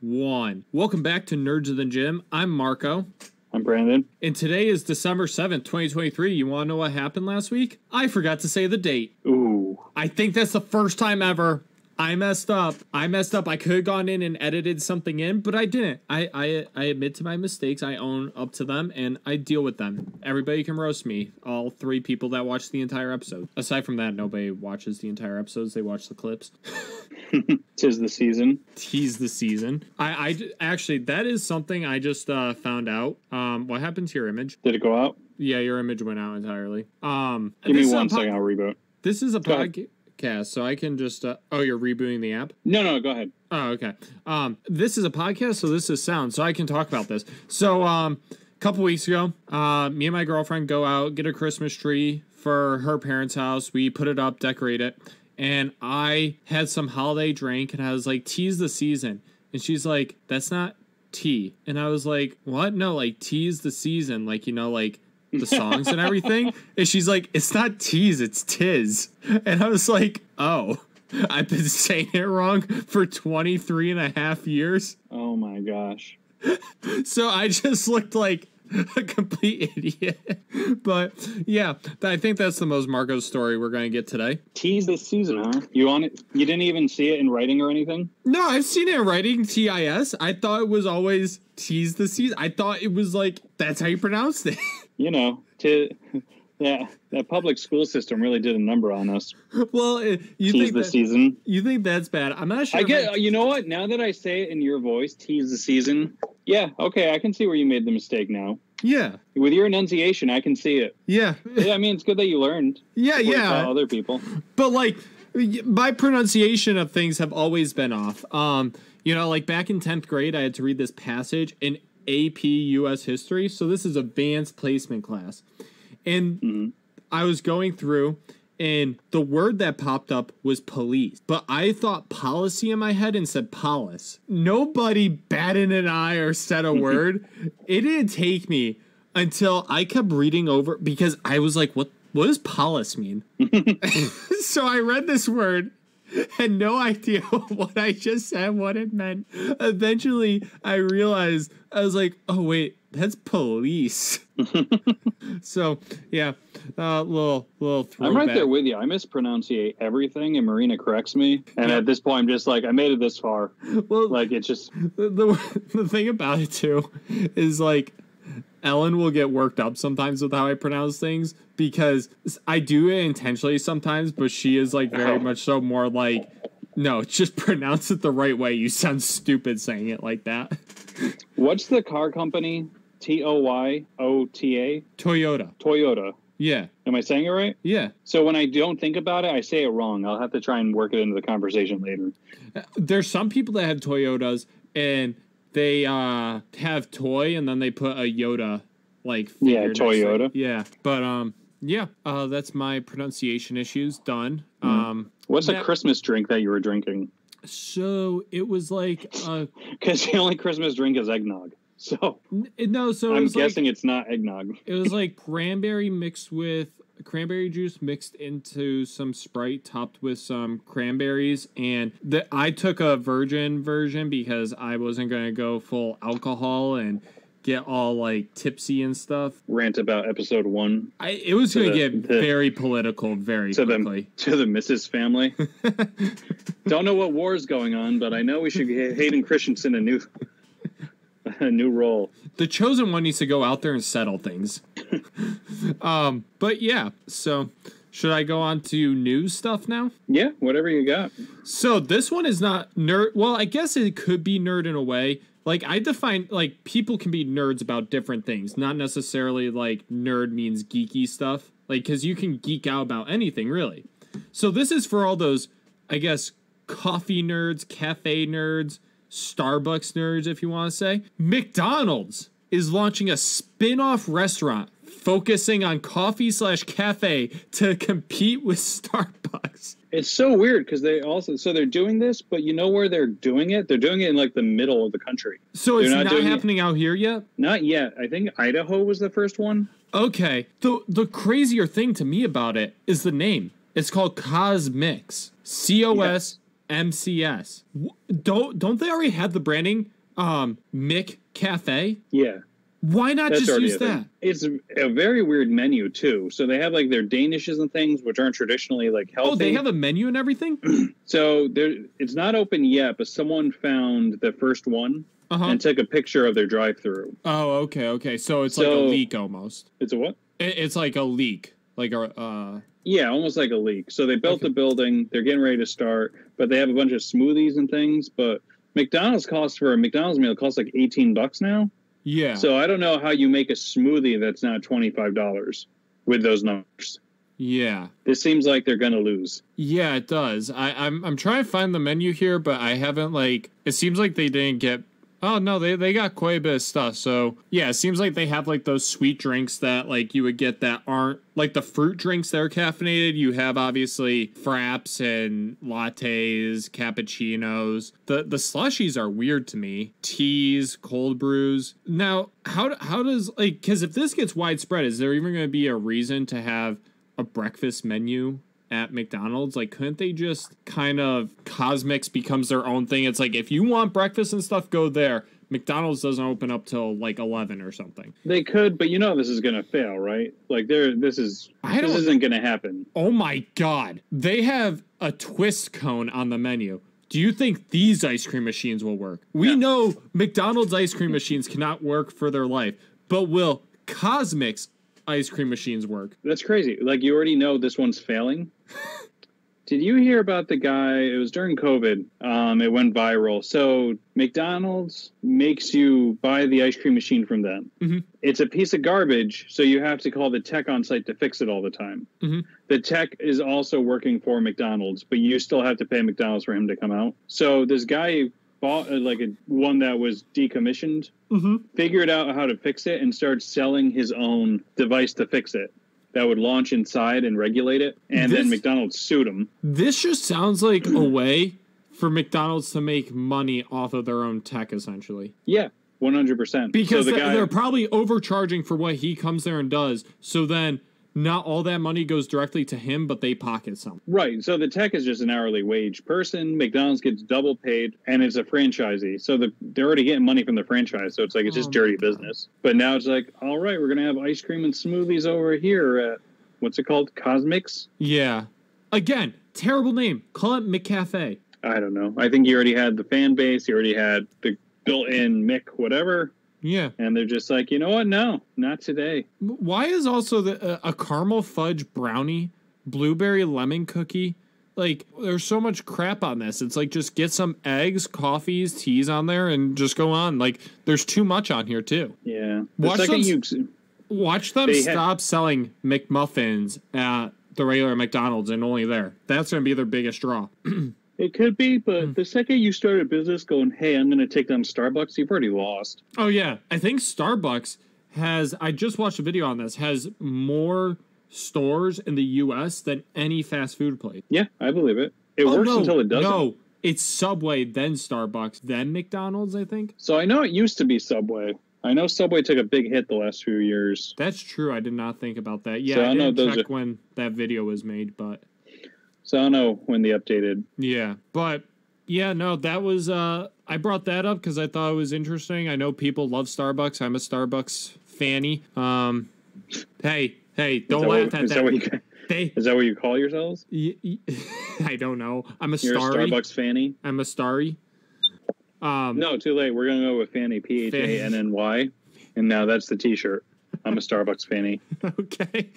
One. Welcome back to Nerds of the Gym. I'm Marco. I'm Brandon. And today is December 7th, 2023. You want to know what happened last week? I forgot to say the date. Ooh. I think that's the first time ever I messed up. I messed up. I could have gone in and edited something in, but I didn't. I, I I admit to my mistakes. I own up to them and I deal with them. Everybody can roast me. All three people that watch the entire episode. Aside from that, nobody watches the entire episodes. They watch the clips. Tis the season. Tease the season. I, I actually that is something I just uh, found out. Um, what happened to your image? Did it go out? Yeah, your image went out entirely. Um, Give me this is a one second. I'll reboot. This is a ahead. Podcast, so I can just. Uh, oh, you're rebooting the app. No, no, go ahead. Oh, okay. Um, this is a podcast, so this is sound, so I can talk about this. So, um, a couple weeks ago, uh, me and my girlfriend go out get a Christmas tree for her parents' house. We put it up, decorate it, and I had some holiday drink, and I was like, "Tease the season," and she's like, "That's not tea," and I was like, "What? No, like tease the season, like you know, like." The songs and everything and she's like it's not tease it's tiz. and i was like oh I've been saying it wrong for 23 and a half years. Oh my gosh. So I just looked like a complete idiot. But yeah, I think that's the most Marco story we're going to get today. Tease this season, huh? You on it? You didn't even see it in writing or anything? No, I've seen it in writing TIS. I thought it was always tease the season. I thought it was like that's how you pronounced it. You know, to yeah, that public school system really did a number on us. well, uh, you Tease think the that, season. you think that's bad. I'm not sure. I get. You know what? Now that I say it in your voice, tease the season. Yeah. Okay, I can see where you made the mistake now. yeah, With your enunciation, I can see it. yeah, Yeah, I mean, it's good that you learned. yeah, yeah. Other people. but like my pronunciation of things have always been off um you know like back in 10th grade i had to read this passage in ap us history. So this is advanced placement class. And Mhm. i was going through and the word that popped up was police. But i thought policy in my head and said polis. Nobody batted an eye or said a word. It didn't take me until i kept reading over because i was like what what does polis mean? So I read this word, had no idea what I just said, what it meant. Eventually, I realized I was like, "Oh wait, that's police." so yeah, uh, little little throwback. I'm right there with you. I mispronunciate everything, and Marina corrects me. And Yeah. at this point, I'm just like, I made it this far. well, Like it's just the, the the thing about it too is like Ellen will get worked up sometimes with how I pronounce things because I do it intentionally sometimes, but she is like very much so more like, no, just pronounce it the right way. You sound stupid saying it like that. What's the car company? T O Y O T A Toyota. Toyota. Yeah. Am I saying it right? Yeah. So when I don't think about it, I say it wrong. I'll have to try and work it into the conversation later. There's some people that have Toyotas and they uh have toy and then they put a Yoda like Yeah. Toyota. Yeah. But um yeah, uh that's my pronunciation issues done. Hmm. Um What's That- a Christmas drink that you were drinking? So it was like uh Because the only Christmas drink is eggnog. So no, so I'm guessing like it's not eggnog. it was like cranberry mixed with cranberry juice mixed into some Sprite topped with some cranberries and the I took a virgin version because I wasn't going to go full alcohol and get all like tipsy and stuff. Rant about episode one I it was going to get the- very political very to quickly. the to the Mrs. family. Don't know what war is going on, but I know we should get Hayden Christensen a new a new role. the chosen one needs to go out there and settle things. um, but yeah, so should I go on to news stuff now? Yeah, whatever you got. So this one is not nerd. Well, I guess it could be nerd in a way. Like I define like people can be nerds about different things, not necessarily like nerd means geeky stuff. Like cuz you can geek out about anything, really. So this is for all those I guess coffee nerds, cafe nerds, Starbucks nerds if you want to say. McDonald's is launching a spin-off restaurant focusing on coffee slash cafe to compete with Starbucks. It's so weird because they also so they're doing this, but you know where they're doing it? They're doing it in like the middle of the country. So it's They're not not, doing it- happening out here yet? Not yet. I think Idaho was the first one. Okay. The the crazier thing to me about it is the name. It's called CosMc's. C O S MCS. Don't don't they already have the branding? Um, Mick Cafe. Yeah, Why not that's just use that? It's a very weird menu too. So they have like their danishes and things, which aren't traditionally like healthy. Oh, they have a menu and everything. So there, it's not open yet, but someone found the first one Uh huh. and took a picture of their drive-through. Oh, okay, okay. So it's like a leak almost. It's a what? It, it's like a leak, like a uh. Yeah, almost like a leak. So they built Okay. the building. They're getting ready to start, but they have a bunch of smoothies and things. But McDonald's costs for a McDonald's meal costs like eighteen bucks now. Yeah. So I don't know how you make a smoothie that's not twenty five dollars with those numbers. yeah. This seems like they're gonna lose. Yeah, it does. I, I'm I'm trying to find the menu here, but I haven't like. It seems like they didn't get. Oh no, they they got quite a bit of stuff. So yeah, it seems like they have like those sweet drinks that like you would get that aren't like the fruit drinks that are caffeinated. You have obviously fraps and lattes, cappuccinos. The the slushies are weird to me. Teas, cold brews. Now, how how does like because if this gets widespread, is there even going to be a reason to have a breakfast menu at McDonald's? Like, couldn't they just kind of CosMc's becomes their own thing? It's like if you want breakfast and stuff, go there. McDonald's doesn't open up till like eleven or something. They could, but you know this is gonna fail, right? Like they're this is I this isn't gonna happen. Oh my god, they have a twist cone on the menu. Do you think these ice cream machines will work? We Yeah. know McDonald's ice cream machines cannot work for their life, but will CosMc's ice cream machines work? That's crazy. Like you already know this one's failing. Did you hear about the guy? It was during COVID. Um, it went viral. So McDonald's makes you buy the ice cream machine from them. Mhm. It's a piece of garbage, so you have to call the tech on site to fix it all the time. Mhm. The tech is also working for McDonald's, but you still have to pay McDonald's for him to come out. So this guy bought uh, like a one that was decommissioned Mm-hmm. figured out how to fix it and started selling his own device to fix it that would launch inside and regulate it. And then McDonald's sued him. This just sounds like a way for McDonald's to make money off of their own tech, essentially. Yeah, 100%. Because so the guy, they're probably overcharging for what he comes there and does. So then not all that money goes directly to him, but they pocket some. right. So the tech is just an hourly wage person. McDonald's gets double paid and it's a franchisee. So the, they're already getting money from the franchise. So it's like, it's Oh just my dirty God. business. But now it's like, all right, we're going to have ice cream and smoothies over here at, what's it called? CosMc's? Yeah. Again, terrible name. Call it McCafe. I don't know. I think he already had the fan base. He already had the built-in Mick whatever. Yeah. And they're just like, you know what? No, not today. Why is also the uh, a caramel fudge brownie, blueberry lemon cookie? Like, there's so much crap on this. It's like just get some eggs, coffees, teas on there, and just go on. Like, there's too much on here too. Yeah. Watch second those- you Watch them stop selling McMuffins at the regular McDonald's and only there. That's going to be their biggest draw. it could be, but Hmm. the second you start a business going, hey, I'm gonna take down Starbucks, you've already lost. Oh yeah, I think Starbucks has. I just watched a video on this. Has more stores in the U.S. than any fast food place. Yeah, I believe it. It Oh, works no, until it doesn't. No, it's Subway, then Starbucks, then McDonald's. I think So I know it used to be Subway. I know Subway took a big hit the last few years. that's true. I did not think about that. Yeah, So I I know didn't those check are- when that video was made, but So I don't know when they updated. yeah, but yeah, no, that was. uh I brought that up because I thought it was interesting. I know people love Starbucks. I'm a Starbucks fanny. Um, hey, hey, don't laugh what- at is that. that what you They, is that what you call yourselves? y- y- I don't know. I'm a You're starry. a Starbucks fanny? I'm a starry. Um, No, too late. We're gonna go with fanny P H A N N Y. And now that's the t shirt. I'm a Starbucks fanny. okay.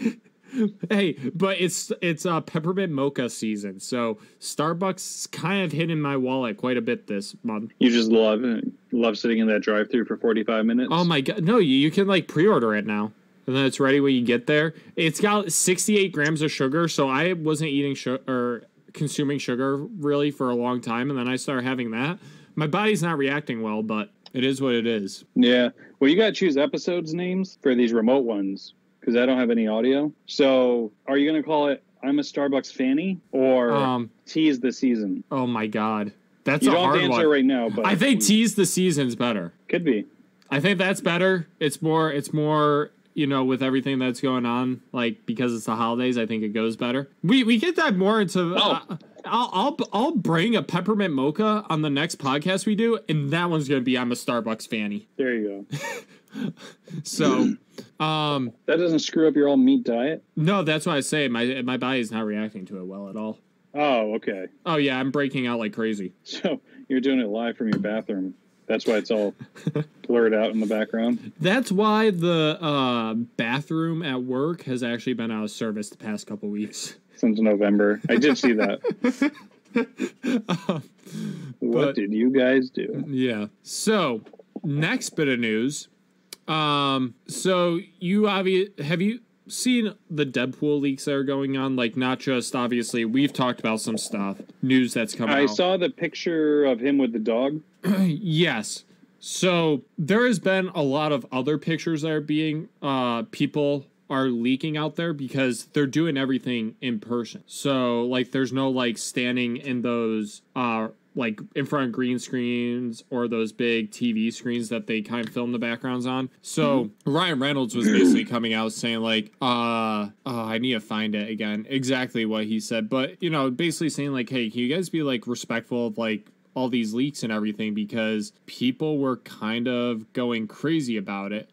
Hey, but it's it's uh, peppermint mocha season, so Starbucks kind of hit in my wallet quite a bit this month. You just love love sitting in that drive through for forty five minutes. Oh my god, no, you, you can like pre-order it now, and then it's ready when you get there. It's got 68 grams of sugar, so I wasn't eating sugar or consuming sugar really for a long time, and then I started having that. My body's not reacting well, but it is what it is. Yeah. Well, you got to choose episodes names for these remote ones because I don't have any audio. So, are you going to call it "I'm a Starbucks fanny" or Um, "Tease the season"? oh my god, that's You a don't have hard to answer one. right now, but I think tease the season's better. could be. I think that's better. It's more. It's more. You know, with everything that's going on, like because it's the holidays, I think it goes better. We we get that more into. Oh, uh, I'll, I'll I'll bring a peppermint mocha on the next podcast we do, and that one's gonna be I'm a Starbucks fanny. There you go. So, um, That doesn't screw up your all meat diet. no, that's why I say my my body is not reacting to it well at all. Oh, okay. Oh yeah, I'm breaking out like crazy. So you're doing it live from your bathroom. That's why it's all blurred out in the background. That's why the uh, bathroom at work has actually been out of service the past couple weeks. since November. I did see that. what But- did you guys do? Yeah. So, next bit of news. Um, so you obvi- have you seen the Deadpool leaks that are going on? Like, not just obviously we've talked about some stuff, news that's coming I out. saw the picture of him with the dog. yes. So there has been a lot of other pictures that are being uh people are leaking out there because they're doing everything in person. So like there's no like standing in those uh like in front of green screens or those big TV screens that they kind of film the backgrounds on. So Ryan Reynolds was basically coming out saying like uh oh, I need to find it again. Exactly what he said. But you know, basically saying like, hey, can you guys be like respectful of like all these leaks and everything because people were kind of going crazy about it.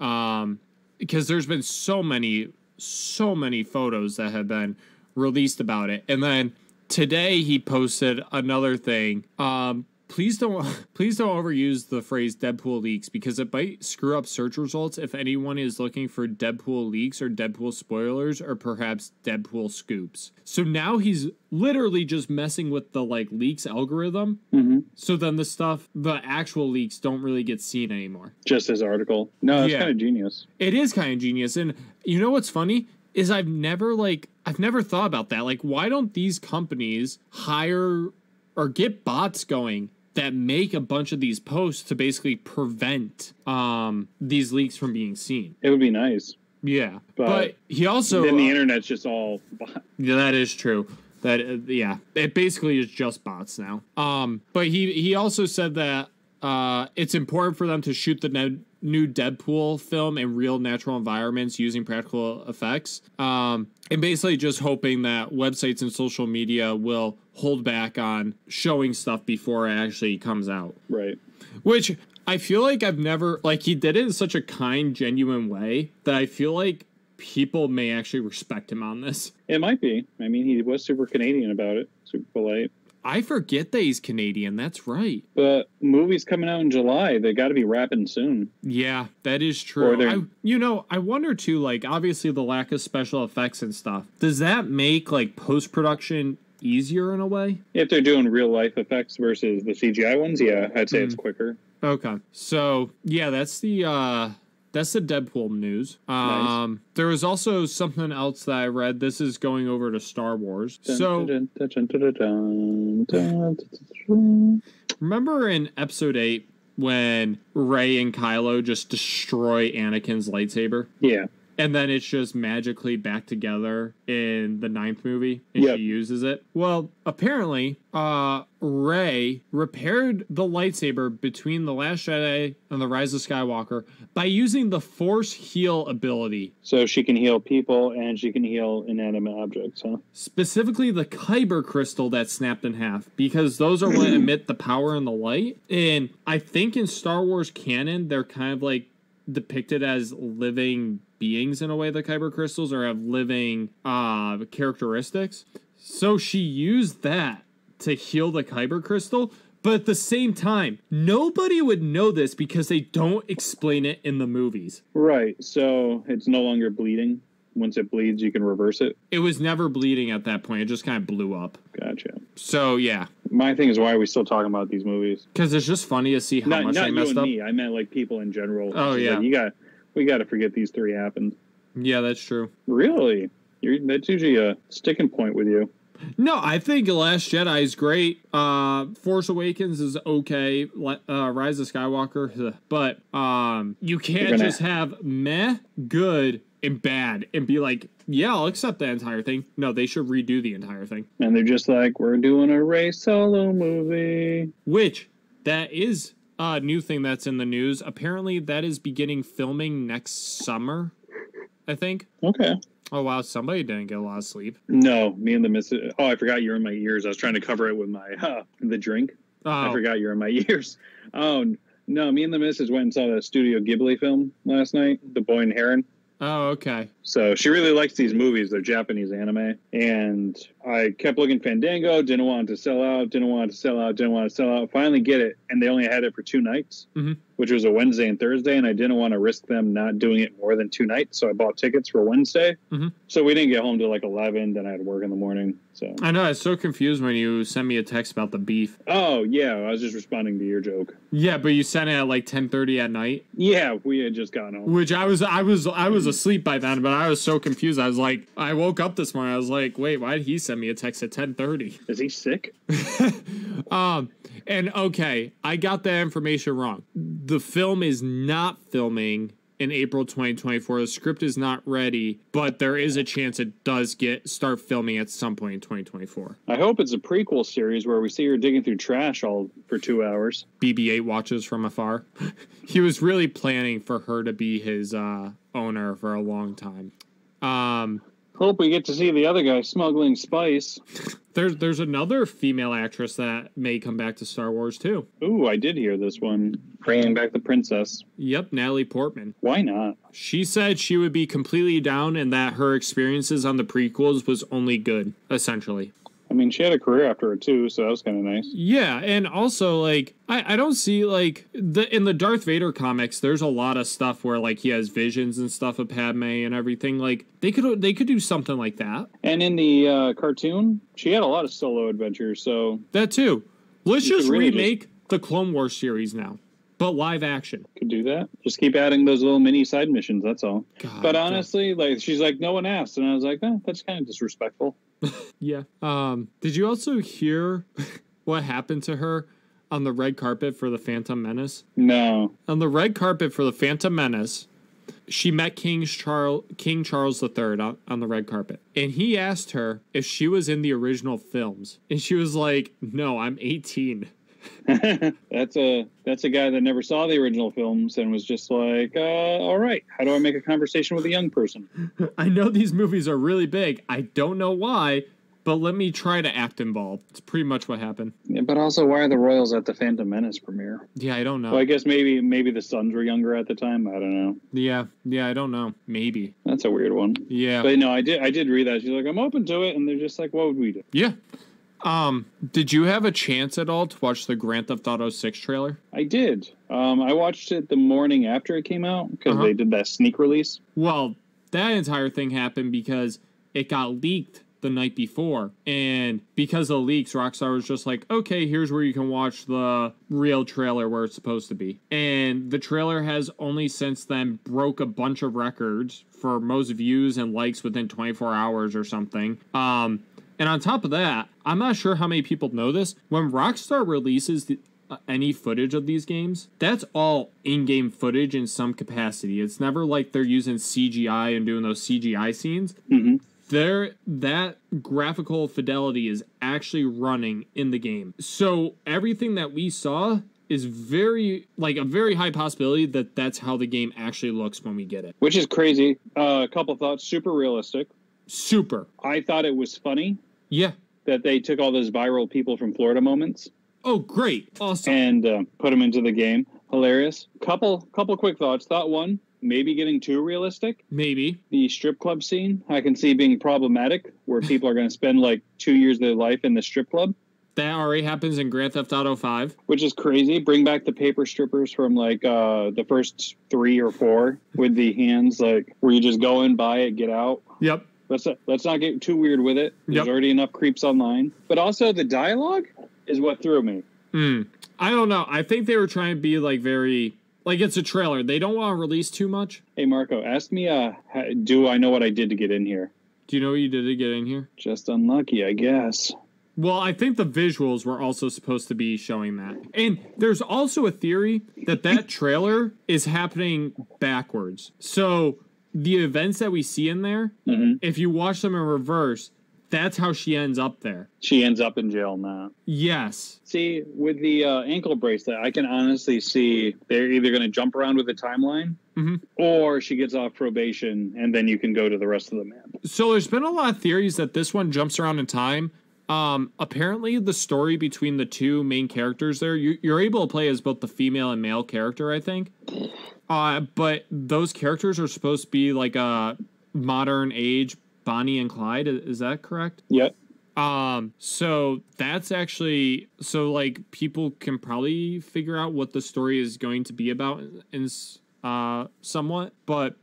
Um, because there's been so many, so many photos that have been released about it, and then today he posted another thing. Um, please don't, please don't overuse the phrase Deadpool leaks because it might screw up search results if anyone is looking for Deadpool leaks or Deadpool spoilers or perhaps Deadpool scoops. So now he's literally just messing with the like leaks algorithm. Mm-hmm. So then the stuff, the actual leaks don't really get seen anymore. Just his article. No, it's Yeah. kind of genius. It is kind of genius. And you know what's funny is I've never like I've never thought about that. Like why don't these companies hire or get bots going that make a bunch of these posts to basically prevent um these leaks from being seen? It would be nice. Yeah. But, But he also then the internet's just all. Yeah, that is true. That uh, yeah, it basically is just bots now. Um, but he he also said that uh, it's important for them to shoot the new Deadpool film in real natural environments using practical effects. Um, and basically just hoping that websites and social media will hold back on showing stuff before it actually comes out. Right. Which I feel like I've never like he did it in such a kind, genuine way that I feel like people may actually respect him on this. It might be. I mean, he was super Canadian about it, super polite. I forget that he's Canadian. That's right. But movies coming out in July, they got to be wrapping soon. Yeah, that is true. I, you know, I wonder too. Like, obviously, the lack of special effects and stuff. Does that make like post production easier in a way? If they're doing real life effects versus the CGI ones, yeah, I'd say it's Mm. quicker. Okay, so yeah, that's the uh that's the Deadpool news. Um, nice. There was also something else that I read. This is going over to Star Wars. So, remember in Episode 8 when Rey and Kylo just destroy Anakin's lightsaber? Yeah and then it's just magically back together in the ninth movie and Yep. she uses it well apparently uh rey repaired the lightsaber between the last jedi and the rise of skywalker by using the force heal ability so she can heal people and she can heal inanimate objects, huh? specifically the kyber crystal that snapped in half because those are what emit the power and the light and i think in star wars canon they're kind of like depicted as living beings in a way the kyber crystals or have living uh characteristics so she used that to heal the kyber crystal but at the same time nobody would know this because they don't explain it in the movies Right. So it's no longer bleeding. Once it bleeds, you can reverse it. it was never bleeding at that point it just kind of blew up Gotcha. so yeah My thing is, why are we still talking about these movies? Because it's just funny to see how not much not messed and up. me. I meant like people in general. Oh, yeah. like, you got we got to forget these three happened. Yeah, that's true. Really? You're, that's usually a sticking point with you. No, I think Last Jedi is great. Uh, Force Awakens is okay. Uh, Rise of Skywalker, but um, you can't gonna- just have meh, good, and bad, and be like, yeah, I'll accept that entire thing. No, they should redo the entire thing. And they're just like, we're doing a Rey Solo movie. Which that is a new thing that's in the news. Apparently, that is beginning filming next summer. I think. Okay. Oh wow, somebody didn't get a lot of sleep. No, me and the missus. Oh, I forgot you're in my ears. I was trying to cover it with my uh, the drink. I Oh, forgot you're in my ears. Oh no, me and the missus went and saw the Studio Ghibli film last night, The Boy and Heron. Oh, okay. So she really likes these movies. They're Japanese anime. And I kept looking Fandango, didn't want to sell out, didn't want to sell out, didn't want to sell out. Finally get it. And they only had it for two nights, Mhm. Which was a Wednesday and Thursday. And I didn't want to risk them not doing it more than two nights. So I bought tickets for Wednesday. Mhm. So we didn't get home till like 11. Then I had work in the morning. So, I know. I was so confused when you sent me a text about the beef. oh, yeah. I was just responding to your joke. Yeah, but you sent it at like ten thirty at night, Yeah, we had just gotten home. which I was I was I was asleep by then, but I was so confused. I was like, I woke up this morning. I was like, wait, why did he send me a text at ten thirty? Is he sick? Um, and okay, I got that information wrong. The film is not filming in April 2024. The script is not ready, but there is a chance it does get start filming at some point in 2024. I hope it's a prequel series where we see her digging through trash all for two hours. BB-8 watches from afar. he was really planning for her to be his uh, owner for a long time. Um, Hope we get to see the other guy smuggling spice. there's there's another female actress that may come back to Star Wars too. Ooh, I did hear this one. Bringing back the princess. Yep, Natalie Portman. Why not? She said she would be completely down and that her experiences on the prequels was only good, essentially. I mean, she had a career after it too, so that was kind of nice. Yeah, and also like I, I don't see like the in the Darth Vader comics there's a lot of stuff where like he has visions and stuff of Padme and everything. Like they could they could do something like that. And in the uh, cartoon, she had a lot of solo adventures. So That too. Let's just really remake the Clone Wars series now. But live action. could do that. Just keep adding those little mini side missions. That's all. God, But honestly, like she's like, no one asked, and I was like, eh, that's kind of disrespectful. Yeah. Um, did you also hear what happened to her on the red carpet for the Phantom Menace? No. On the red carpet for the Phantom Menace, she met King Charles King Charles III on, on the red carpet. And he asked her if she was in the original films. And she was like, "No, I'm 18." that's a that's a guy that never saw the original films and was just like, uh, all right, how do I make a conversation with a young person? I know these movies are really big. I don't know why, but let me try to act involved. It's pretty much what happened. Yeah, but also, why are the Royals at the Phantom Menace premiere? Yeah, I don't know. Well, I guess maybe maybe the sons were younger at the time. I don't know. yeah, yeah, I don't know. Maybe. That's a weird one. Yeah. But no, I did I did read that. She's like, I'm open to it, and they're just like, what would we do? Yeah. Um, did you have a chance at all to watch the Grand Theft Auto 6 trailer? I did. Um, I watched it the morning after it came out because Uh-huh. they did that sneak release. Well, that entire thing happened because it got leaked the night before. And because of leaks, Rockstar was just like, okay, here's where you can watch the real trailer where it's supposed to be. And the trailer has only since then broke a bunch of records for most views and likes within 24 hours or something. Um, and on top of that, I'm not sure how many people know this. When Rockstar releases the, uh, any footage of these games, that's all in-game footage in some capacity. It's never like they're using CGI and doing those CGI scenes. Mhm. There, that graphical fidelity is actually running in the game. So everything that we saw is very like a very high possibility that that's how the game actually looks when we get it. Which is crazy. Uh, a couple thoughts. Super realistic. Super. I thought it was funny Yeah. that they took all those viral people from Florida moments Oh, great. Awesome. and uh, put them into the game. Hilarious. Couple couple quick thoughts. Thought one, maybe getting too realistic. Maybe. The strip club scene, I can see being problematic, where people are going to spend like two years of their life in the strip club, That already happens in Grand Theft Auto 5. which is crazy. Bring back the paper strippers from like uh, the first three or four with the hands, like where you just go in, buy it, get out. Yep. Let's let's not get too weird with it. There's Yep. already enough creeps online, but also the dialogue is what threw me. Hmm. I don't know. I think they were trying to be like very like it's a trailer. They don't want to release too much. Hey Marco, ask me, uh, do I know what I did to get in here? Do you know what you did to get in here? Just unlucky, I guess. Well, I think the visuals were also supposed to be showing that. And there's also a theory that that trailer is happening backwards. So the events that we see in there, hmm if you watch them in reverse, that's how she ends up there. She ends up in jail now. Yes. See, with the uh, ankle bracelet, I can honestly see they're either going to jump around with the timeline Mhm. or she gets off probation and then you can go to the rest of the map. So there's been a lot of theories that this one jumps around in time. Um, apparently, the story between the two main characters there, you, you're able to play as both the female and male character, I think. Uh, but those characters are supposed to be like a modern age Bonnie and Clyde. Is that correct? Yep. Um, so that's actually so like people can probably figure out what the story is going to be about in uh somewhat, but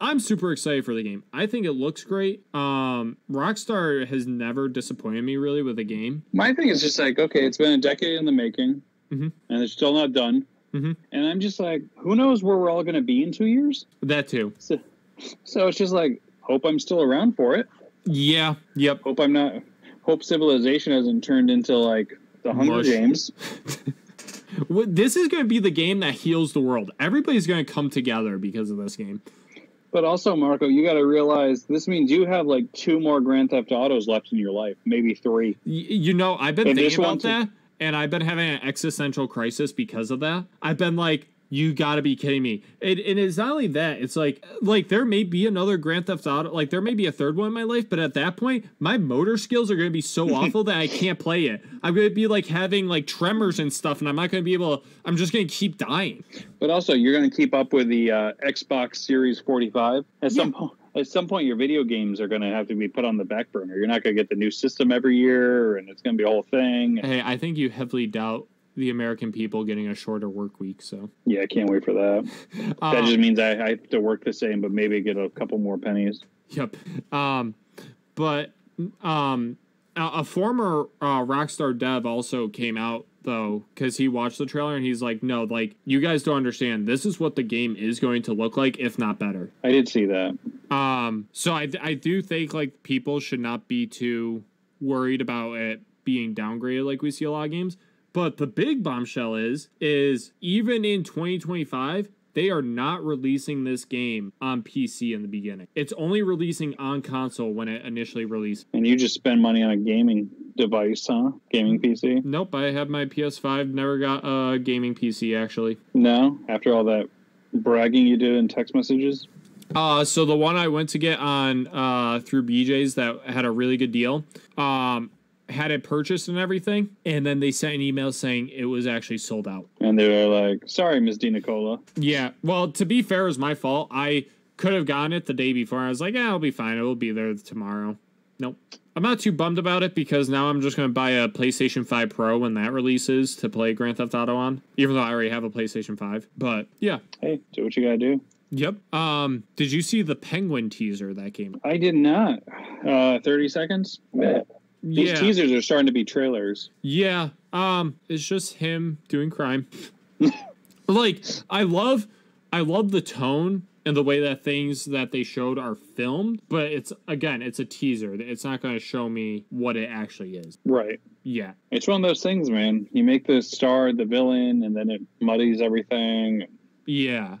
I'm super excited for the game. I think it looks great. Um, Rockstar has never disappointed me really with a game. My thing is just like, okay, it's been a decade in the making, Mhm. and it's still not done. Mhm. And I'm just like, who knows where we're all going to be in two years? That too. So, so it's just like, hope I'm still around for it. Yeah. Yep. Hope I'm not. Hope civilization hasn't turned into like the Hunger Mush. Games. What- This is going to be the game that heals the world. Everybody's going to come together because of this game. But also, Marco, you got to realize this means you have like two more Grand Theft Autos left in your life, maybe three. Y- you know, I've been And thinking about that, and I've been having an existential crisis because of that. I've been like, you got to be kidding me! It, and it's not only that; it's like, like there may be another Grand Theft Auto, like there may be a third one in my life, but at that point, my motor skills are going to be so awful that I can't play it. I'm going to be like having like tremors and stuff, and I'm not going to be able. to I'm just going to keep dying. But also, you're going to keep up with the uh, Xbox Series 45. At some point, at some point, your video games are going to have to be put on the back burner. You're not going to get the new system every year, and it's going to be a whole thing. Hey, I think you heavily doubt the American people getting a shorter work week. So Yeah, I can't wait for that. that Um, just means I, I have to work the same, but maybe get a couple more pennies. Yep. Um, but um, a, a former uh, Rockstar dev also came out though because he watched the trailer and he's like, "No, like you guys don't understand. This is what the game is going to look like, if not better." I did see that. Um, so I I do think like people should not be too worried about it being downgraded like we see a lot of games. But the big bombshell is is even in 2025 they are not releasing this game on PC in the beginning. It's only releasing on console when it initially released. And you just spend money on a gaming device, huh? Gaming PC? Nope, I have my PS5. Never got a gaming PC actually. No? After all that bragging you did in text messages? Uh, so the one I went to get on uh, through BJ's that had a really good deal, um, had it purchased and everything, and then they sent an email saying it was actually sold out. And they were like, sorry, Miss Di Nicola. Yeah, well, to be fair, it was my fault. I could have gotten it the day before. I was like, yeah, I'll be fine. It will be there tomorrow. Nope. I'm not too bummed about it because now I'm just going to buy a PlayStation 5 Pro when that releases to play Grand Theft Auto on, even though I already have a PlayStation 5. But yeah. Hey, do what you gotta do. Yep. Um, did you see the Penguin teaser that came? I did not. Uh, 30 seconds? These Yeah. teasers are starting to be trailers. Yeah. Um, it's just him doing crime. like, I love I love the tone and the way that things that they showed are filmed, but it's again, it's a teaser. It's not gonna show me what it actually is. Right. Yeah. It's one of those things, man. You make the star the villain, and then it muddies everything. Yeah.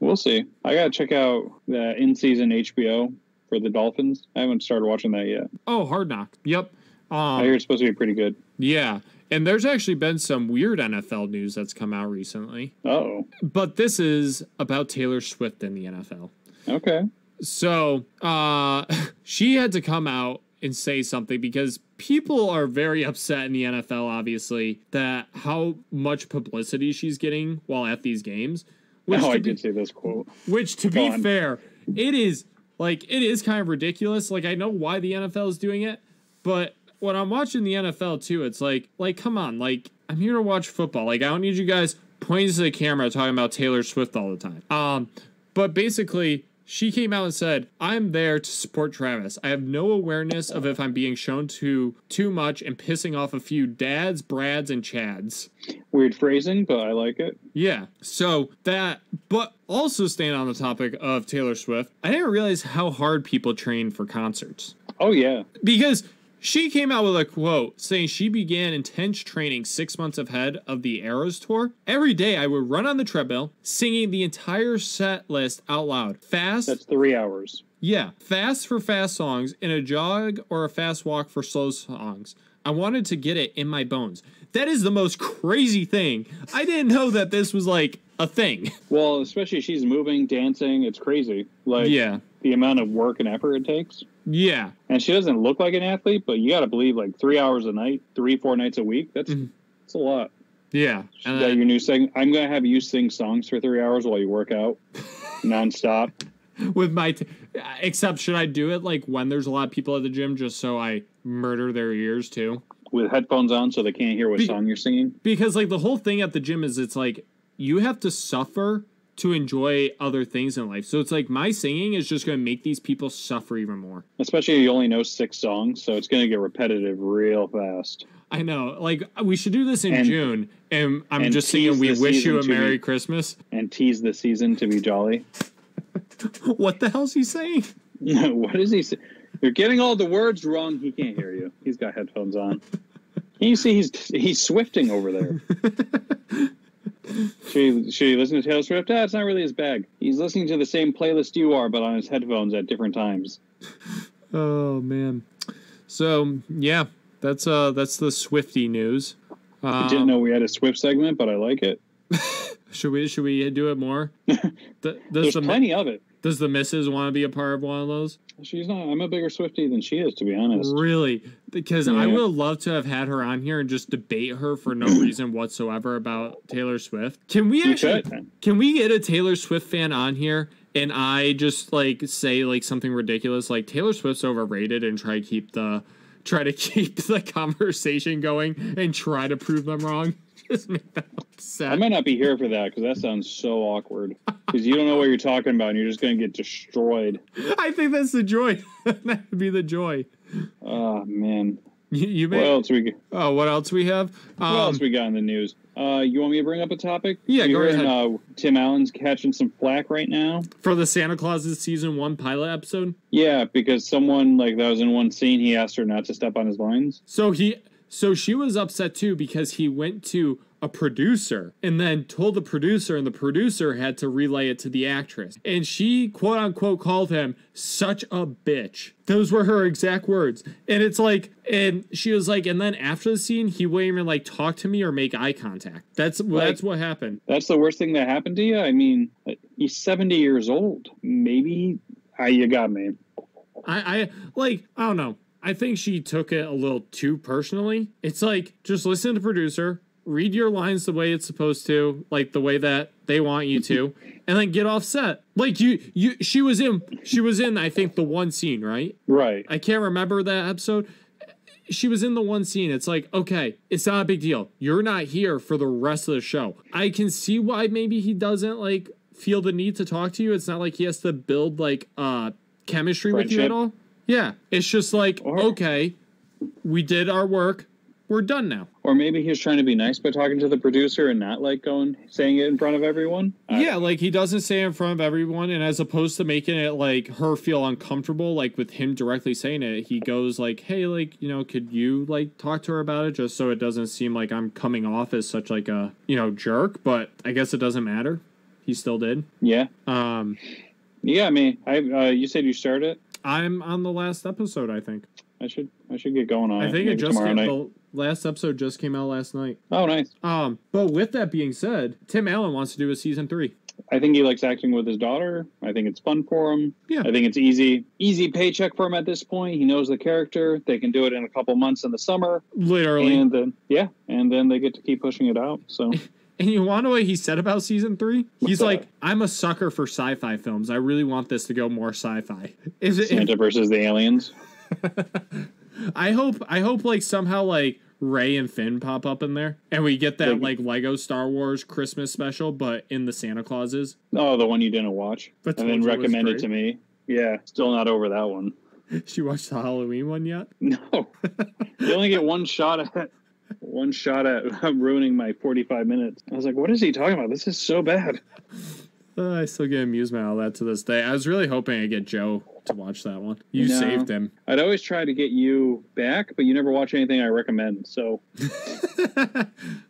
We'll see. I gotta check out the in-season HBO for the Dolphins. I haven't started watching that yet. Oh, hard knock. Yep. I Um hear it's supposed to be pretty good. yeah. And there's actually been some weird NFL news that's come out recently. Oh, But this is about Taylor Swift in the NFL. okay. So uh, she had to come out and say something because people are very upset in the NFL, obviously, that how much publicity she's getting while at these games. Which, oh, I be, did see this quote. which to Go be on. fair, it is like it is kind of ridiculous. Like I know why the NFL is doing it, but when I'm watching the NFL too, it's like like come on, like I'm here to watch football. Like I don't need you guys pointing to the camera talking about Taylor Swift all the time. Um, but basically. She came out and said, I'm there to support Travis. I have no awareness of if I'm being shown to too much and pissing off a few dads, Brads, and Chads. Weird phrasing, but I like it. Yeah. So that, but also staying on the topic of Taylor Swift, I didn't realize how hard people train for concerts Oh yeah. because she came out with a quote saying she began intense training six months ahead of the Eras tour. Every day I would run on the treadmill singing the entire set list out loud. Fast, That's three hours. yeah, fast for fast songs, and a jog or a fast walk for slow songs. I wanted to get it in my bones. That is the most crazy thing. I didn't know that this was like a thing. Well, especially she's moving, dancing. It's crazy. Like yeah, the amount of work and effort it takes. yeah, And she doesn't look like an athlete, but you got to believe like three hours a night, three, four nights a week. That's Mhm. that's a lot. yeah. And then- your new segment. I'm gonna have you sing songs for three hours while you work out, nonstop. with my t- except should I do it like when there's a lot of people at the gym just so I murder their ears too? with headphones on so they can't hear what Be- song you're singing. Because like the whole thing at the gym is it's like you have to suffer to enjoy other things in life. So it's like my singing is just going to make these people suffer even more. Especially if you only know six songs, so it's gonna get repetitive real fast. I know. Like we should do this in And- June and I'm and just singing we wish you a merry be- Christmas. And tease the season to be jolly. What the hell's he saying? what is he? Say? You're getting all the words wrong. He can't hear you. He's got headphones on. Can you see he's he's swifting over there? should, he, should he listen to Taylor Swift? Ah, it's not really his bag. He's listening to the same playlist you are, but on his headphones at different times. Oh man. So, yeah, that's uh that's the Swifty news. I Um, didn't know we had a Swift segment, but I like it. Should we should we do it more? Th- There's the plenty of it. Does the missus want to be a part of one of those? She's not. I'm a bigger Swifty than she is, to be honest. Really? Because I Yeah. would love to have had her on here and just debate her for no reason whatsoever about Taylor Swift. Can we actually can we get a Taylor Swift fan on here and I just like say like something ridiculous like Taylor Swift's overrated and try to keep the try to keep the conversation going and try to prove them wrong? Just make them upset. I might not be here for that because that sounds so awkward. Because you don't know what you're talking about, and you're just going to get destroyed. I think that's the joy. that would be the joy. Oh man. You, you What may. else we? Oh, what else we have? What Um, else we got in the news? Uh, you want me to bring up a topic? Yeah, you go hearing, ahead. Uh, Tim Allen's catching some flack right now. for the Santa Clauses season one pilot episode. Yeah, because someone like that was in one scene. He asked her not to step on his lines. So he, so she was upset too because he went to a producer and then told the producer, and the producer had to relay it to the actress, and she quote unquote called him such a bitch. Those were her exact words, and it's like, and she was like, and then after the scene, he wouldn't even like talk to me or make eye contact. That's that's what happened. That's the worst thing that happened to you. I mean, he's 70 years old. Maybe ah, you got me. I, I like I don't know. I think she took it a little too personally. It's like just listen to producer, read your lines the way it's supposed to, like the way that they want you to, and then get off set. Like you you she was in she was in I think the one scene, right? Right. I can't remember that episode. She was in the one scene. It's like, okay, it's not a big deal. You're not here for the rest of the show. I can see why maybe he doesn't like feel the need to talk to you. It's not like he has to build like uh chemistry with you at all. Yeah. It's just like, Or- okay, we did our work. We're done now. Or maybe he's trying to be nice by talking to the producer and not like going saying it in front of everyone. I- yeah, like he doesn't say it in front of everyone, and as opposed to making it like her feel uncomfortable, like with him directly saying it, he goes like, "Hey, like you know, could you like talk to her about it, just so it doesn't seem like I'm coming off as such like a you know jerk." But I guess it doesn't matter. He still did. Yeah. Um, Yeah, I mean, I uh, you said you started. I'm on the last episode. I think. I should I should get going on I think it just came, the last episode just came out last night. Oh, nice. Um, but with that being said, Tim Allen wants to do a season three. I think he likes acting with his daughter. I think it's fun for him. Yeah. I think it's easy, easy paycheck for him at this point. He knows the character. They can do it in a couple months in the summer, Literally. and then yeah, and then they get to keep pushing it out. So And you want to know what he said about season three? He's that? like, I'm a sucker for sci-fi films. I really want this to go more sci-fi. Is it? Santa versus the aliens. I hope. I hope like somehow like Rey and Finn pop up in there, and we get that Like- like Lego Star Wars Christmas special, but in the Santa Clauses. Oh, the one you didn't watch, But and then told you it was recommend it to me. Yeah, still not over that one. She watched the Halloween one yet? No, you only get one shot at one shot at ruining my forty-five minutes. I was like, "What is he talking about? This is so bad." Uh, I still get amusement out of that to this day. I was really hoping I'd get Joe to watch that one. You No. saved him. I'd always try to get you back, but you never watch anything I recommend. So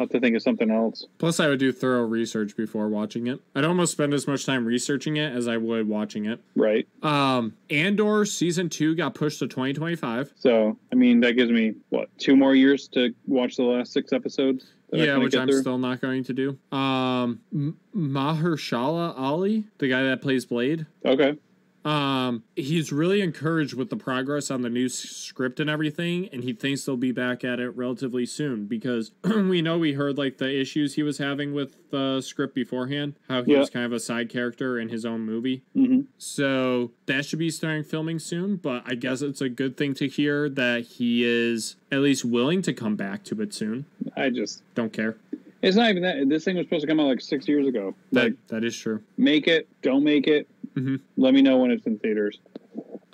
I'll have to think of something else. Plus, I would do thorough research before watching it. I'd almost spend as much time researching it as I would watching it. Right. Um, Andor season two got pushed to 2025. So, I mean, that gives me what two more years to watch the last six episodes. that I Yeah, which I'm through? still not going to do. Um, M- Mahershala Ali, the guy that plays Blade. okay. Um, he's really encouraged with the progress on the new script and everything, and he thinks they'll be back at it relatively soon because we know we heard like the issues he was having with the script beforehand, how he Yeah. was kind of a side character in his own movie. hmm So that should be starting filming soon, but I guess it's a good thing to hear that he is at least willing to come back to it soon. I just Don't care. it's not even that. This thing was supposed to come out like six years ago. That Like, that is true. make it, don't make it. Mhm. Let me know when it's in theaters.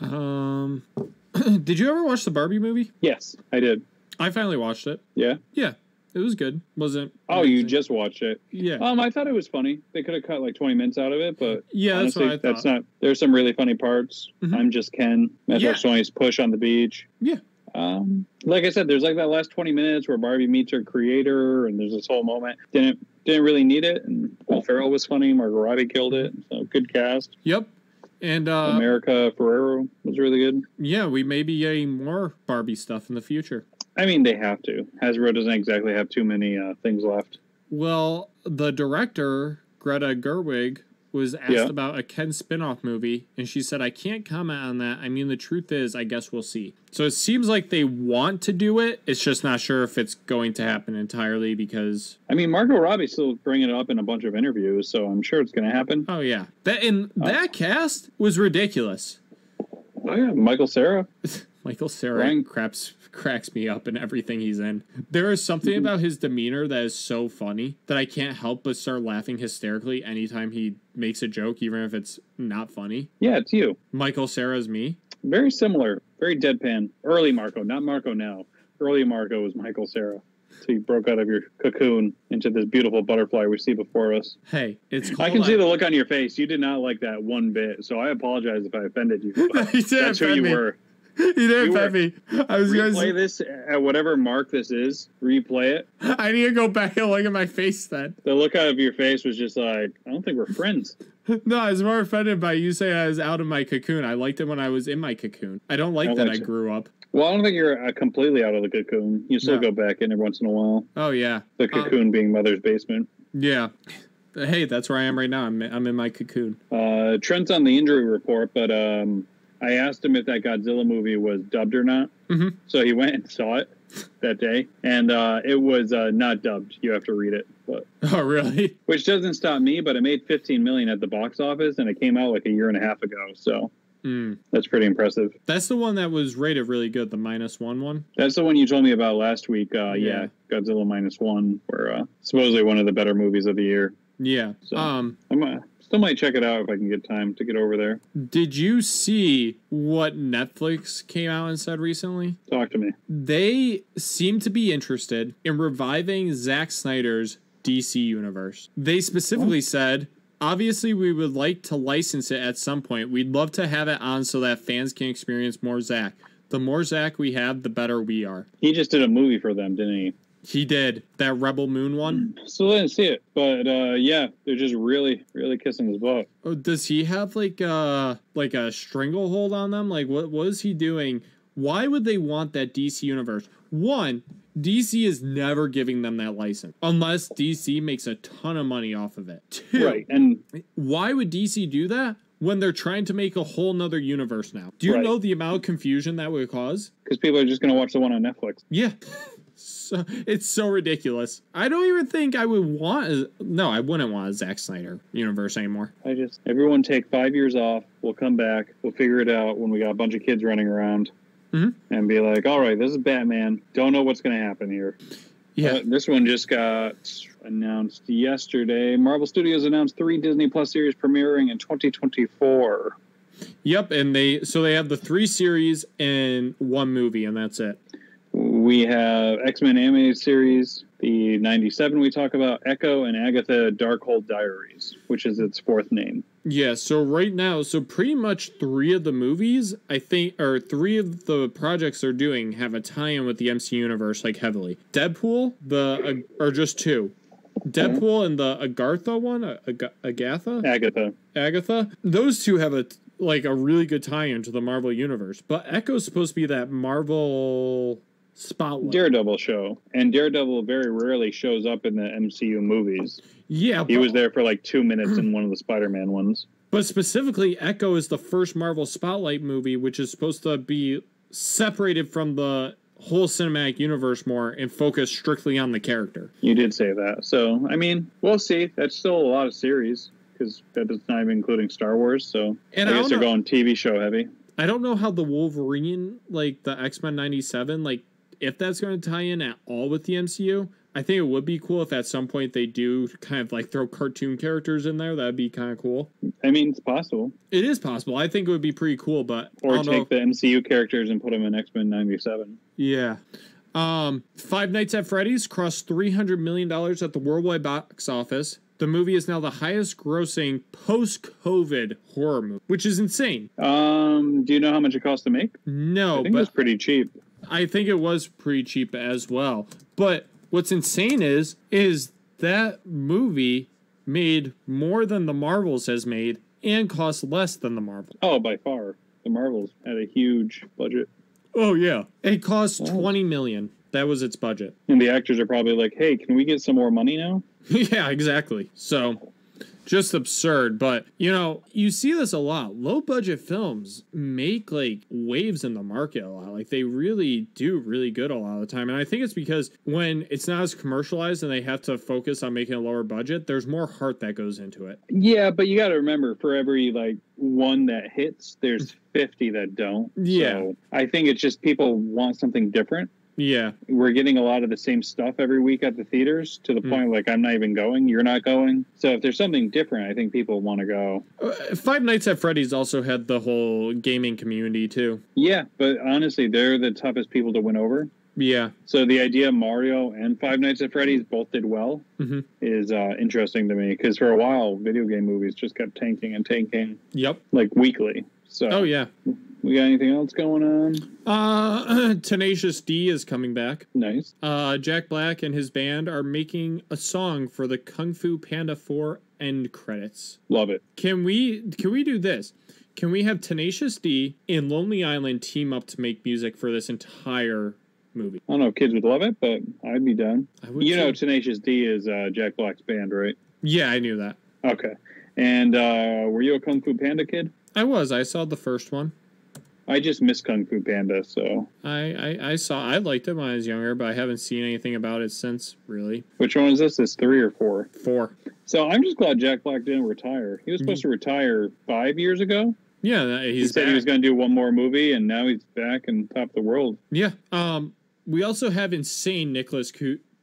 Um, did you ever watch the Barbie movie? Yes, I did. I finally watched it. Yeah. Yeah, it was good. Wasn't? Oh, you just watched it. Yeah. Um, I thought it was funny. They could have cut like twenty minutes out of it, but yeah, that's honestly, what I thought. that's not. There's some really funny parts. Mhm. I'm just Ken. That's Yeah. Tony's push on the beach. Yeah. Um, like I said, there's like that last 20 minutes where Barbie meets her creator, and there's this whole moment. Didn't didn't really need it. And Will Ferrell was funny. Margot Robbie killed it. So good cast. Yep. And uh, America Ferrera was really good. yeah, we may be getting more Barbie stuff in the future. I mean, they have to. Hasbro doesn't exactly have too many uh, things left. Well, the director Greta Gerwig was asked Yeah. about a Ken spin-off movie, and she said, "I can't comment on that. I mean, the truth is, I guess we'll see." So it seems like they want to do it. It's just not sure if it's going to happen entirely because, I mean, Margot Robbie's still bringing it up in a bunch of interviews, so I'm sure it's going to happen. oh yeah, that and uh, that cast was ridiculous. Oh yeah, Michael Cera. Michael Cera Ryan- craps cracks me up in everything he's in. There is something mm-hmm. about his demeanor that is so funny that I can't help but start laughing hysterically anytime he makes a joke, even if it's not funny. Yeah, it's you. Michael Cera's me. Very similar. Very deadpan. Early Marco, not Marco now. Early Marco was Michael Sarah. So you broke out of your cocoon into this beautiful butterfly we see before us. Hey, it's called I can see the look on your face. You did not like that one bit, so I apologize if I offended you. That's who you me. were. You offend me. I was gonna. this at whatever mark this is. Replay it. I need to go back and look at my face then. The look out of your face was just like, I don't think we're friends. No, I was more offended by you saying I was out of my cocoon. I liked it when I was in my cocoon. I don't like I that I grew up. Well, I don't think you're uh, completely out of the cocoon. You still No. go back in every once in a while. Oh yeah, The Um, cocoon being mother's basement. yeah. Hey, that's where I am right now. I'm I'm in my cocoon. Uh, Trent's on the injury report, but um, I asked him if that Godzilla movie was dubbed or not. Mhm. So he went and saw it that day, and uh, it was uh, not dubbed. You have to read it, but Oh really? which doesn't stop me. But it made 15 million at the box office, and it came out like a year and a half ago. So Mm. that's pretty impressive. That's the one that was rated really good. The minus one one. That's the one you told me about last week. Uh, Yeah. yeah. Godzilla minus one, where uh, supposedly one of the better movies of the year. Yeah. So- Um. I might, still might check it out if I can get time to get over there. Did you see what Netflix came out and said recently? Talk to me. They seem to be interested in reviving Zack Snyder's DC universe. They specifically said, obviously, we would like to license it at some point. We'd love to have it on so that fans can experience more Zack. The more Zack we have, the better we are. He just did a movie for them, didn't he? He did that Rebel Moon one. Still didn't see it, but uh, yeah, they're just really, really kissing his butt. Oh, does he have like a like a stranglehold on them? Like what is he doing? Why would they want that DC universe? One, DC is never giving them that license unless DC makes a ton of money off of it. Two, and why would DC do that when they're trying to make a whole nother universe now? Do you Right. know the amount of confusion that would cause? because people are just gonna watch the one on Netflix. Yeah. So, it's so ridiculous. I don't even think I would want. A, no, I wouldn't want a Zack Snyder universe anymore. I just everyone take five years off. We'll come back. We'll figure it out when we got a bunch of kids running around. Mhm. And be like, all right, this is Batman. Don't know what's going to happen here. Yeah. Uh, this one just got announced yesterday. Marvel Studios announced three Disney Plus series premiering in 2024. Yep, and they so they have the three series and one movie, and that's it. We have X Men animated series, the '97 we talk about, Echo and Agatha Darkhold Diaries, which is its fourth name. Yeah, so right now, so pretty much three of the movies, I think, or three of the projects they're doing have a tie-in with the MC universe, like heavily. Deadpool, the uh, or just two, Deadpool and the Agartha one, Ag- Agatha, Agatha. Agatha. Those two have a like a really good tie-in to the Marvel universe. But Echo's supposed to be that Marvel spotlight. Daredevil show, and Daredevil very rarely shows up in the MCU movies. yeah, He but, was there for like two minutes in one of the Spider-Man ones. but specifically, Echo is the first Marvel spotlight movie, which is supposed to be separated from the whole cinematic universe more and focus strictly on the character. You did say that, so I mean, we'll see. That's still a lot of series because that is not even including Star Wars. So And I I guess they're know- going TV show heavy. I don't know how the Wolverine, like the X Men '97, like if that's going to tie in at all with the MCU. I think it would be cool if at some point they do kind of like throw cartoon characters in there. That'd be kind of cool. I mean, it's possible. It is possible. I think it would be pretty cool, but I Or don't know. take the MCU characters and put them in X Men '97. Yeah. Um, Five Nights at Freddy's crossed $300 million at the worldwide box office. The movie is now the highest grossing post COVID horror movie, which is insane. Um, do you know how much it cost to make? No, I think it was pretty cheap. I think it was pretty cheap as well. But what's insane is is that movie made more than the Marvels has made and cost less than the Marvel. Oh, by far, the Marvels had a huge budget, Oh yeah. It cost 20 million. That was its budget. and the actors are probably like, "Hey, can we get some more money now?" yeah, exactly. So just absurd, but you know, you see this a lot. Low budget films make like waves in the market a lot. Like they really do really good a lot of the time. And I think it's because when it's not as commercialized and they have to focus on making a lower budget, there's more heart that goes into it. Yeah, but you got to remember, for every like one that hits, there's fifty that don't. Yeah. So I think it's just people want something different. Yeah. We're getting a lot of the same stuff every week at the theaters to the Mm. point like I'm not even going, you're not going. So if there's something different, I think people want to go. Uh, Five Nights at Freddy's also had the whole gaming community too. Yeah, but honestly, they're the toughest people to win over. Yeah. So the idea Mario and Five Nights at Freddy's both did well Mhm. is uh, interesting to me because for a while, video game movies just kept tanking and tanking Yep. like weekly. So Oh yeah. We got anything else going on? Uh Tenacious D is coming back. Nice. Uh, Jack Black and his band are making a song for the Kung Fu Panda 4 end credits. Love it. Can we can we do this? Can we have Tenacious D and Lonely Island team up to make music for this entire movie? I don't know if kids would love it, but I'd be done. I would You know. Tenacious D is uh, Jack Black's band, right? yeah, I knew that. Okay. And uh, were you a Kung Fu Panda kid? I was. I saw the first one. I just miss Kung Fu Panda, so I, I I saw. I liked it when I was younger, but I haven't seen anything about it since. Really, which one is this? Is three or four? four. So I'm just glad Jack Black didn't retire. He was supposed to retire five years ago. Yeah, He he's said back. he was going to do one more movie, and now he's back and top of the world. yeah. Um. We also have insane Nicolas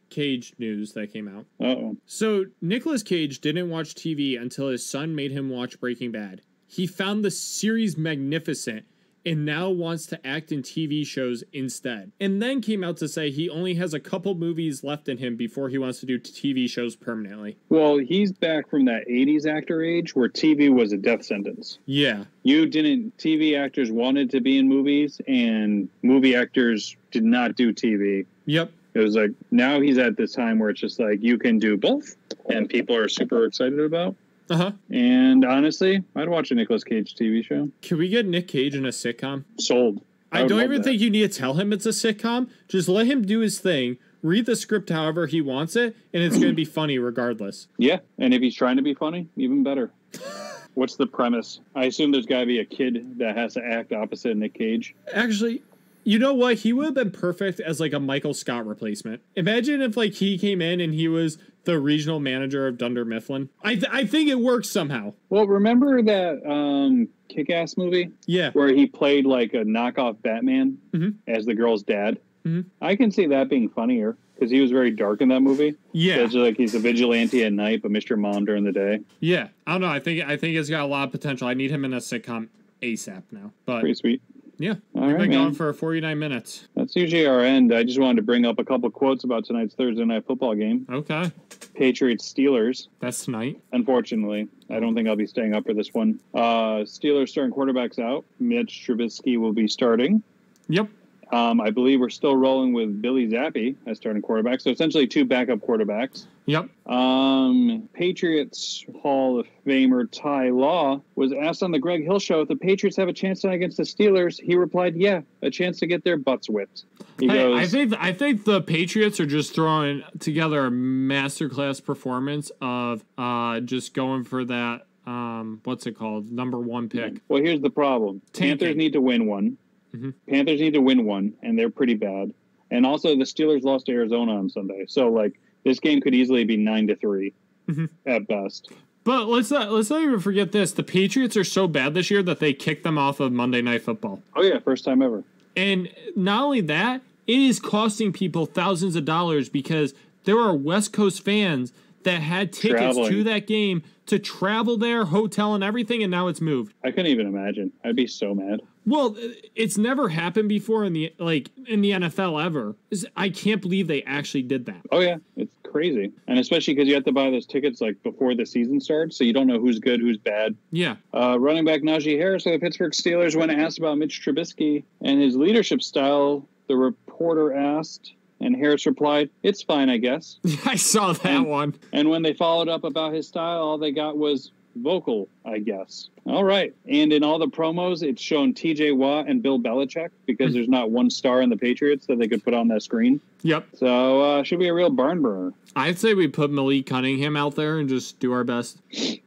Cage news that came out. Uh oh. So Nicolas Cage didn't watch TV until his son made him watch Breaking Bad. He found the series magnificent and now wants to act in TV shows instead. And then came out to say he only has a couple movies left in him before he wants to do TV shows permanently. Well, he's back from that 80s actor age where TV was a death sentence. Yeah. You didn't, TV actors wanted to be in movies, and movie actors did not do TV. Yep. It was like now he's at this time where it's just like you can do both, and people are super excited about. Uh-huh. And honestly, I'd watch a Nicolas Cage TV show. Can we get Nick Cage in a sitcom? Sold. I, would don't even that. think you need to tell him it's a sitcom. Just let him do his thing. Read the script however he wants it, and it's going to be funny regardless. Yeah, and if he's trying to be funny, even better. What's the premise? I assume there's got to be a kid that has to act opposite Nick Cage. Actually, you know what? He would have been perfect as like a Michael Scott replacement. Imagine if like he came in and he was the regional manager of Dunder Mifflin. I th- I think it works somehow. Well, remember that um, Kick-Ass movie Yeah. where he played like a knockoff Batman Mhm. as the girl's dad? Mhm. I can see that being funnier because he was very dark in that movie. Yeah. It's like he's a vigilante at night, but Mr. Mom during the day. Yeah. I don't know. I think I think it's got a lot of potential. I need him in a sitcom ASAP now. But Pretty sweet. Yeah. All We've right, been man. going for 49 minutes. That's usually our end. I just wanted to bring up a couple quotes about tonight's Thursday night football game. Okay. Patriots Steelers. That's tonight. Unfortunately, I don't think I'll be staying up for this one. Uh, Steelers starting quarterbacks out. Mitch Trubisky will be starting. Yep. Um, I believe we're still rolling with Bailey Zappe as starting quarterback. So essentially, two backup quarterbacks. Yep. Um, Patriots Hall of Famer Ty Law was asked on the Greg Hill show if the Patriots have a chance tonight against the Steelers. He replied, "Yeah, a chance to get their butts whipped." He Hey, goes, I think I think the Patriots are just throwing together a masterclass performance of uh just going for that um what's it called number one pick. Well, here's the problem. Tanking. Panthers need to win one. Mhm. Panthers need to win one, and they're pretty bad. And also, the Steelers lost to Arizona on Sunday, so like this game could easily be nine to 3 Mhm. at best. But let's not let's not even forget this. The Patriots are so bad this year that they kicked them off of Monday Night Football. Oh yeah, first time ever. And not only that, it is costing people thousands of dollars because there are West Coast fans that had tickets Traveling. to that game to travel there, hotel and everything, and now it's moved. I couldn't even imagine. I'd be so mad. Well, it's never happened before in the like in the NFL ever. I can't believe they actually did that. Oh yeah, it's crazy, and especially because you have to buy those tickets like before the season starts, so you don't know who's good, who's bad. Yeah. Uh, running back Najee Harris of the Pittsburgh Steelers, when asked about Mitch Trubisky and his leadership style, the reporter asked, and Harris replied, "It's fine, I guess." I saw that And- one. And when they followed up about his style, all they got was vocal, I guess. All right. And in all the promos, it's shown TJ Watt and Bill Belichick because there's not one star in the Patriots that they could put on that screen. Yep. So uh, should be a real barn burner. I'd say we put Malik Cunningham out there and just do our best.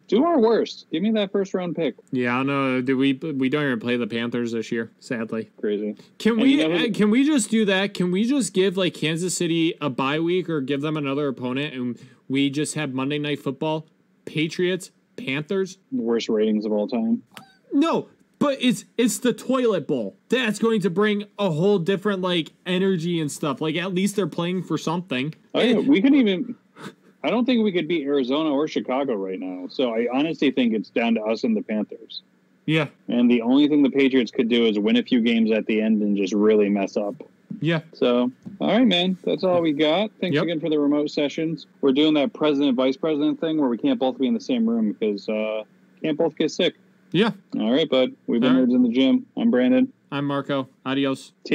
Do our worst. Give me that first round pick. Yeah, I know. Do we? We don't even play the Panthers this year, sadly. Crazy. Can And we? uh, can we just do that? Can we just give like Kansas City a bye week or give them another opponent, and we just have Monday Night Football, Patriots, Panthers? Worst ratings of all time. No, but it's it's the toilet bowl. That's going to bring a whole different like energy and stuff. Like at least they're playing for something. Oh yeah, we could even. I don't think we could beat Arizona or Chicago right now. So I honestly think it's down to us and the Panthers. Yeah, And the only thing the Patriots could do is win a few games at the end and just really mess up. Yeah. So, all right, man, that's all we got. Thanks Yep. again for the remote sessions. We're doing that president vice president thing where we can't both be in the same room because uh, can't both get sick. Yeah. All right, bud. We've been right. nerds in the gym. I'm Brandon. I'm Marco. Adios. T.